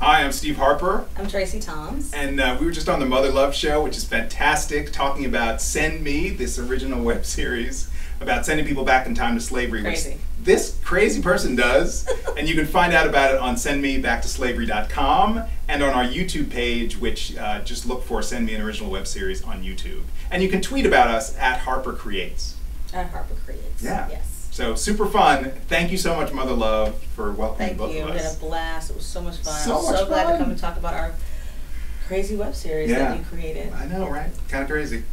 Hi, I'm Steve Harper, I'm Traci Thoms. and uh, we were just on the Mother Love Show, which is fantastic, talking about Send Me, this original web series about sending people back in time to slavery. Crazy. Which this crazy person does, and you can find out about it on sendmebacktoslavery.com and on our YouTube page, which uh, just look for Send Me an Original Web Series on YouTube. And you can tweet about us at Harper Creates. At Harper Creates. Yeah. Yes. So super fun. Thank you so much, Mother Love, for welcoming Thank both you. of We had a us. blast. It was so much fun. So I'm much so glad to come and talk about our crazy web series Yeah. that you created. I know, right? Kind of crazy.